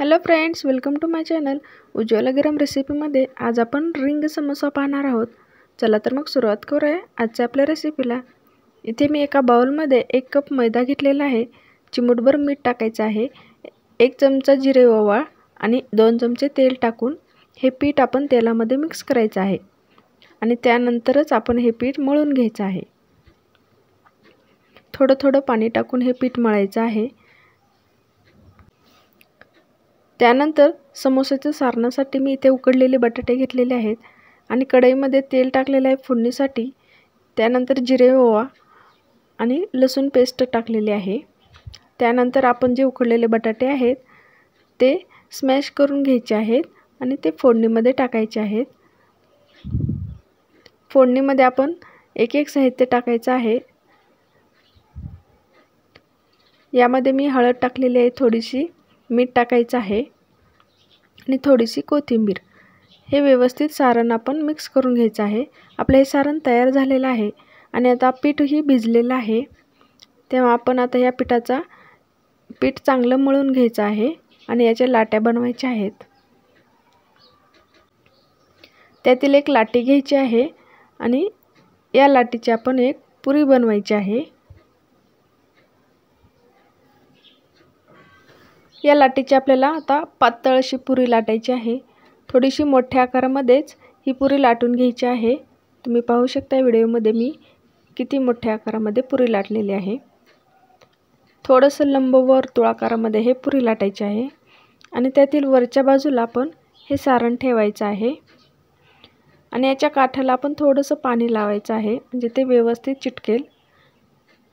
Hello friends welcome to my channel Ujjwala गरम रेसिपीमध्ये आज आपण रिंग समोसा पाहणार आहोत. चला तर मग सुरुवात करूया आजच्या आपल्या रेसिपीला इथे मी एका बाउलमध्ये एक कप मैदा घेतलेला आहे. चिमूटभर मीठ टाकायचं आहे. एक चमचा जिरे ओवा आणि दोन चमचे तेल टाकून हे पीठ आपण तेलामध्ये मिक्स करायचं आहे. आणि त्यानंतरच आपण हे पीठ मळून घ्यायचं आहे. थोडं थोडं पाणी टाकून हे पीठ मळायचं आहे. त्यानंतर समोसाच्या सारणासाठी मी इथे उकडलेले बटाटे घेतलेले आहेत आणि कढईमध्ये तेल टाकलेलं आहे फोडणीसाठी. त्यानंतर जिरे ओवा आणि लसूण पेस्ट टाकलेली आहे. त्यानंतर आपण जे उकडलेले बटाटे आहेत ते स्मॅश करून घ्यायचे आहेत आणि ते फोडणीमध्ये टाकायचे आहेत. फोडणीमध्ये आपण एक एक साहित्य टाकायचं आहे. यामध्ये मी हळद टाकलेली आहे थोडीशी. मीठ टाकायचं आहे आणि थोडीशी कोथिंबीर. हे व्यवस्थित सारण आपण मिक्स करून घ्यायचं आहे. आपलं हे सारण तयार झालेलं आहे आणि आता पीठही भिजलेलं आहे. तेव्हा आपण आता या पिठाचा पीठ चांगलं मळून घ्यायचं आहे आणि याच्या लाट्या बनवायच्या आहेत. त्यातील एक लाटी घ्यायची आहे आणि या लाटीची आपण एक पुरी बनवायची आहे. या लाटीची आपल्याला आता पातळ अशी पुरी लाटायची आहे. थोडीशी मोठ्या आकारामध्येच ही पुरी लाटून घ्यायची आहे. तुम्ही पाहू शकता व्हिडिओमध्ये मी किती मोठ्या आकारामध्ये पुरी लाटलेली आहे. थोडंसं लंब आकारामध्ये हे पुरी लाटायची आहे. आणि त्यातील वरच्या बाजूला आपण हे सारण ठेवायचं आहे. आणि याच्या काठाला आपण थोडंसं पाणी लावायचं आहे म्हणजे ते व्यवस्थित चिटकेल.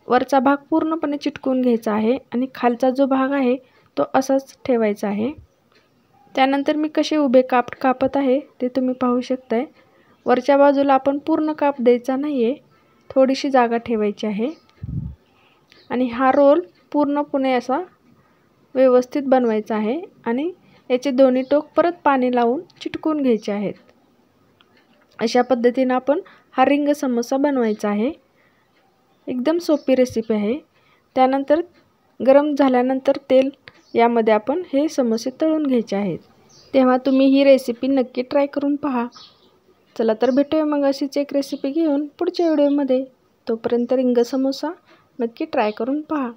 वरचा भाग पूर्णपणे चिटकून घ्यायचा आहे आणि खालचा जो भाग आहे तो असाच ठेवायचा आहे. त्यानंतर मी कसे उभे काप कापत आहे ते तुम्ही पाहू शकताय. वरच्या बाजूला आपण पूर्ण काप द्यायचा नाही आहे थोडीशी जागा ठेवायची आहे. आणि हा रोल पूर्णपणे असा व्यवस्थित बनवायचा आहे आणि याचे दोन्ही टोक परत पाणी लावून चिटकून घ्यायचे आहेत. अशा पद्धतीनं आपण हा रिंग समोसा बनवायचा आहे. एकदम सोपी रेसिपी आहे. त्यानंतर गरम झाल्यानंतर तेल यामध्ये आपण हे समोसे तळून घ्यायचे आहेत. तेव्हा तुम्ही ही रेसिपी नक्की ट्राय करून पहा. चला तर भेटूया मग अशीच एक रेसिपी घेऊन पुढच्या व्हिडिओमध्ये तोपर्यंत रिंग समोसा नक्की ट्राय करून पहा.